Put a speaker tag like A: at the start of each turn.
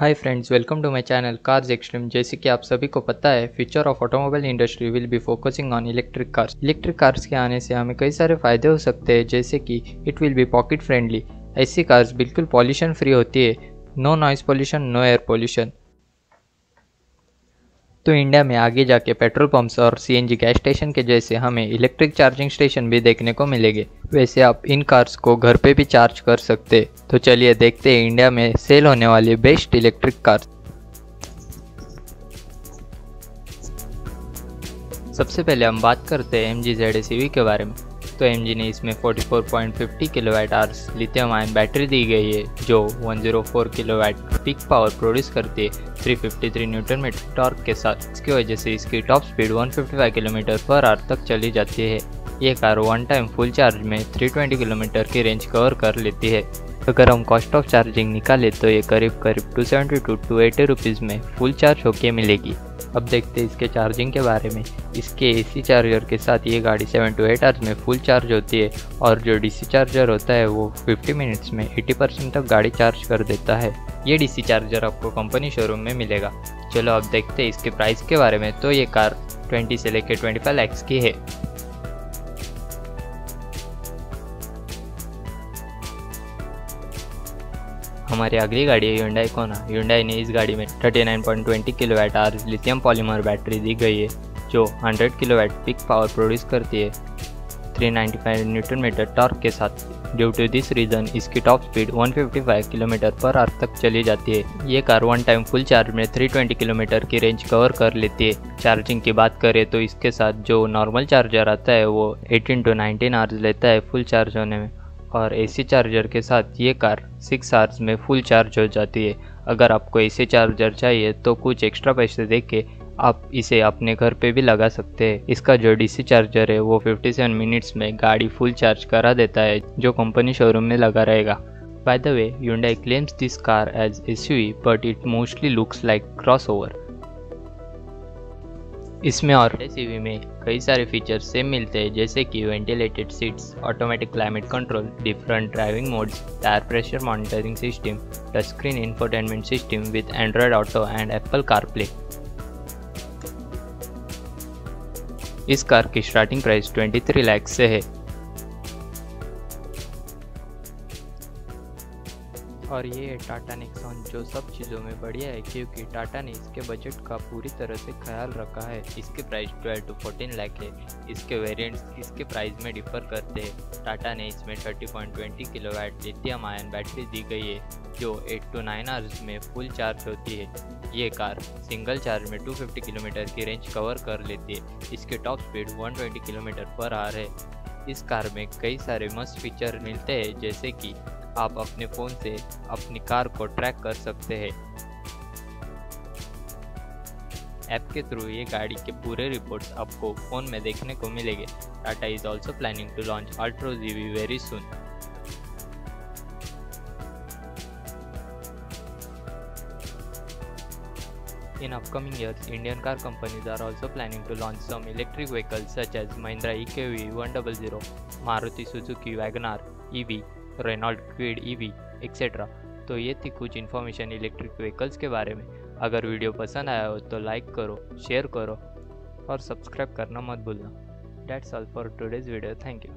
A: Hi friends welcome to my channel cars extreme जैसे कि आप सभी को पता है future of automobile industry will be focusing on electric cars electric cars के आने से हमें कई सारे फ़ायदे हो सकते हैं, जैसे कि it will be pocket friendly ऐसी कार्स बिल्कुल पॉल्यूशन फ्री होती है. No noise pollution no air pollution तो इंडिया में आगे जाके पेट्रोल पंप्स और सीएनजी गैस स्टेशन के जैसे हमें इलेक्ट्रिक चार्जिंग स्टेशन भी देखने को मिलेंगे। वैसे आप इन कार्स को घर पे भी चार्ज कर सकते। तो चलिए देखते हैं इंडिया में सेल होने वाली बेस्ट इलेक्ट्रिक कार्स सबसे पहले हम बात करते हैं एम जी के बारे में। तो एम ने इसमें 44.50 kilowatt hours lithium ion battery दी गई है, जो 104 किलोवाट पिक पावर प्रोड्यूस करती है। 353 न्यूटन मीटर टॉर्क के साथ, इसकी वजह से इसकी top speed 155 kilometre per hour तक चली जाती है। ये car one time full charge में 320 किलोमीटर की रेंज कवर कर लेती है। अगर हम कॉस्ट ऑफ़ चार्जिंग निकालें तो ये करीब करीब two seventy to two eighty rupees में फुल चार्ज होके मिलेगी। अब देखते हैं इसके चार्जिंग के बारे में। इसके एसी चार्जर के साथ ये गाड़ी सेवन टू एट आवर्स में फुल चार्ज होती है और जो डीसी चार्जर होता है वो 50 मिनट्स में 80 परसेंट तक गाड़ी चार्ज कर देता है। ये डीसी चार्जर आपको कंपनी शोरूम में मिलेगा। चलो अब देखते हैं इसके प्राइस के बारे में। तो ये कार 20 से लेकर 25 लैक्स की है। हमारी अगली गाड़ी है यूंडाई कोना यूंडाई ने इस गाड़ी में 39.20 kilowatt hours lithium polymer battery दी गई है, जो 100 किलोवाट पिक पावर प्रोड्यूस करती है। 395 न्यूटन मीटर टॉर्क के साथ। ड्यू टू दिस रीज़न इसकी top speed 155 kilometre per hour तक चली जाती है। ये car one time full charge में 320 किलोमीटर की रेंज कवर कर लेती है। चार्जिंग की बात करें तो इसके साथ जो नॉर्मल चार्जर आता है, वो 18 टू 19 आवर्स लेता है फुल चार्ज होने में। और एसी चार्जर के साथ ये कार सिक्स आवर्स में फुल चार्ज हो जाती है। अगर आपको एसी चार्जर चाहिए तो कुछ एक्स्ट्रा पैसे दे के आप इसे अपने घर पे भी लगा सकते हैं। इसका जो डीसी चार्जर है, वो 57 मिनट्स में गाड़ी फुल चार्ज करा देता है, जो कंपनी शोरूम में लगा रहेगा। By the way Hyundai claims this car as S but it mostly looks like crossover इसमें और सीवी में कई सारे फीचर्स सेम मिलते हैं, जैसे कि ventilated seats automatic climate control different driving modes tyre pressure monitoring system touch screen infotainment system with Android Auto and Apple CarPlay इस कार की स्टार्टिंग प्राइस 23 लाख से है। और ये है टाटा नेक्सॉन जो सब चीज़ों में बढ़िया है, क्योंकि टाटा ने इसके बजट का पूरी तरह से ख्याल रखा है। इसके प्राइस 12 टू 14 लाख है। इसके वेरिएंट्स इसके प्राइस में डिफर करते हैं। टाटा ने इसमें 30.20 किलोवाट लिथियम आयन बैटरी दी गई है, जो 8 टू 9 आवर्स में फुल चार्ज होती है। ये कार सिंगल चार्ज में 250 किलोमीटर की रेंज कवर कर लेती है। इसके top speed 120 kilometre per hour है। इस कार में कई सारे मस्त फीचर मिलते हैं, जैसे कि आप अपने फ़ोन से अपनी कार को ट्रैक कर सकते हैं ऐप के थ्रू ये गाड़ी के पूरे रिपोर्ट्स आपको फ़ोन में देखने को मिलेंगे Tata is also planning to launch Altroz EV very soon In upcoming years, Indian car companies are also planning to launch some electric vehicles such as Mahindra EKV 100, Maruti Suzuki WagonR EV, Renault Kwid EV etcetera तो ये थी कुछ information electric vehicles के बारे में। अगर video पसंद आया हो तो लाइक करो शेयर करो और सब्सक्राइब करना मत भूलना। That's all for today's video thank you